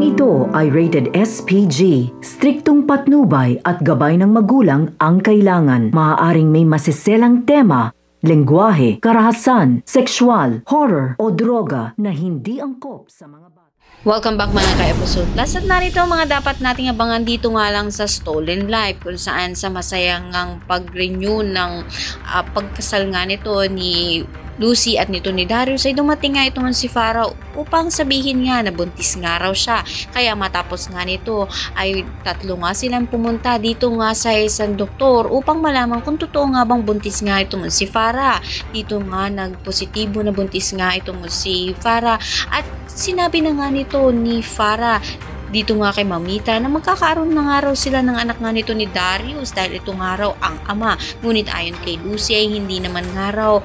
ito ay rated SPG. Striktong patnubay at gabay ng magulang ang kailangan. Maaaring may masiselang tema, lengguwahe, karahasan, sexual, horror o droga na hindi angkop sa mga bata. Welcome back mga ka-episode Plus at narito mga dapat nating abangan dito nga lang sa Stolen Life kung saan sa masayang pag-renew ng uh, pagkasal nga nito ni Lucy at nito ni Darius ay dumating nga ito si Farah upang sabihin nga na buntis nga raw siya. Kaya matapos nga nito ay tatlo nga silang pumunta dito nga sa isang doktor upang malaman kung totoo nga bang buntis nga ito si Farah. Dito nga nagpositibo na buntis nga ito si Farah at sinabi na nga nito ni Farah dito nga kay Mamita na magkakaroon na nga raw sila ng anak nga nito ni Darius dahil ito nga raw ang ama. Ngunit ayon kay Lucy ay hindi naman nga raw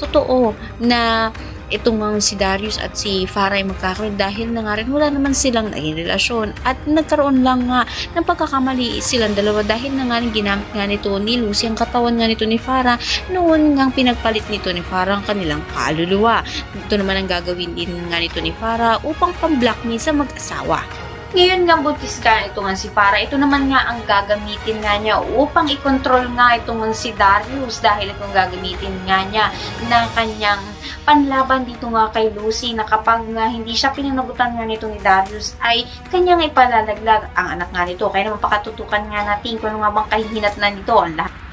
totoo na itong mga si Darius at si Farah ay magkakaroon dahil na nga rin wala naman silang naging relasyon at nagkaroon lang nga ng pagkakamali silang dalawa dahil na nga rin ginamit nga nito ni Lucy ang katawan nga nito ni Farah noon nga pinagpalit nito ni Farah ang kanilang kaluluwa. Ito naman ang gagawin din nga nito ni Farah upang pang-blackmail sa mag-asawa. Ngayon nga buntis ka ito nga si Farah. Ito naman nga ang gagamitin nga niya upang i-control nga ito nga si Darius dahil itong gagamitin nga niya ng kanyang panlaban dito nga kay Lucy na kapag nga hindi siya pinanagutan nga nito ni Darius ay kanyang ipalalaglag ang anak nga nito. Kaya naman pakatutukan nga natin kung ano nga bang kahihinat na nito ang lahat